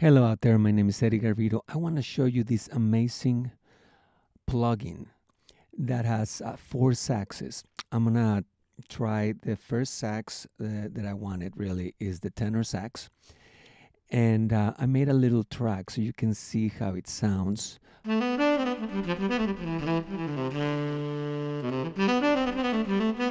Hello out there, my name is Eddie Garrido. I want to show you this amazing plugin that has uh, four saxes. I'm gonna try the first sax uh, that I wanted really is the tenor sax. And uh, I made a little track so you can see how it sounds.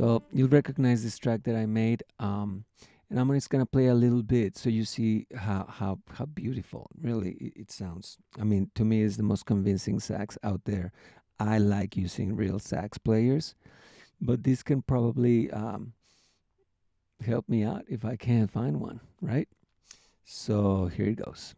So you'll recognize this track that I made. Um, and I'm just gonna play a little bit so you see how how how beautiful really it, sounds. I mean, to me, it's the most convincing sax out there. I like using real sax players, but this can probably um, help me out if I can't find one, right? So here it goes.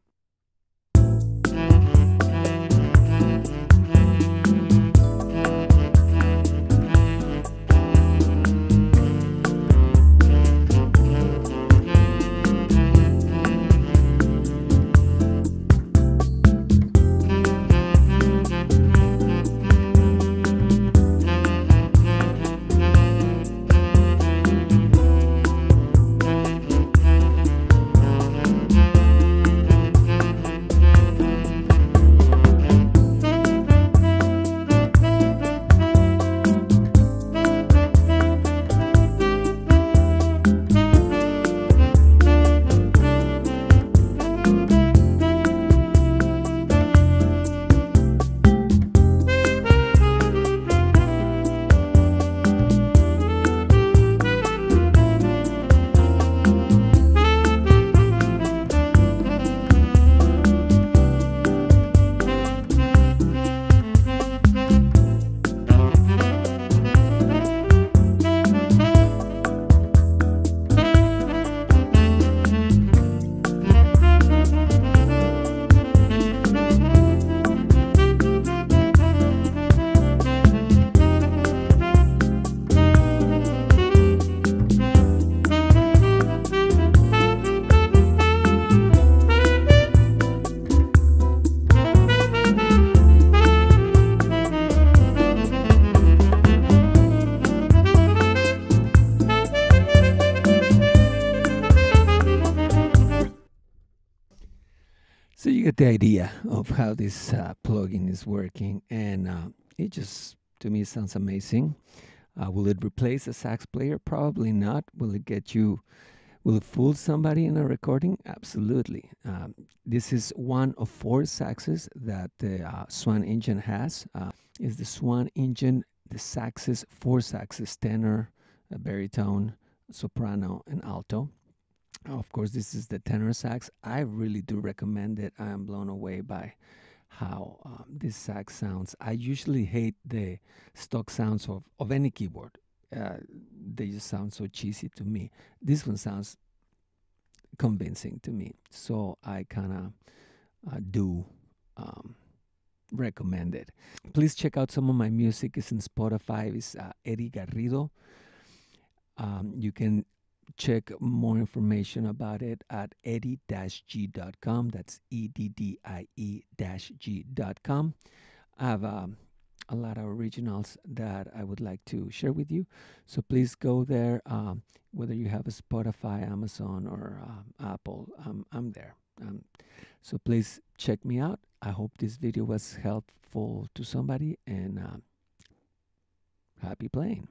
Get the idea of how this uh, plugin is working, and uh, it just to me sounds amazing. Uh, will it replace a sax player? Probably not. Will it get you? Will it fool somebody in a recording? Absolutely. Um, this is one of four saxes that the uh, Swan engine has. Uh, is the Swan engine the saxes, four saxes, tenor, baritone, soprano, and alto. Of course, this is the tenor sax. I really do recommend it. I am blown away by how um, this sax sounds. I usually hate the stock sounds of, of any keyboard. Uh, they just sound so cheesy to me. This one sounds convincing to me. So I kind of uh, do um, recommend it. Please check out some of my music. It's in Spotify. It's uh, Eddie Garrido. Um, you can check more information about it at eddie-g.com. That's E-D-D-I-E-G.com. I have um, a lot of originals that I would like to share with you. So please go there. Um, whether you have a Spotify, Amazon, or uh, Apple, um, I'm there. Um, so please check me out. I hope this video was helpful to somebody and happy playing.